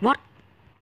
What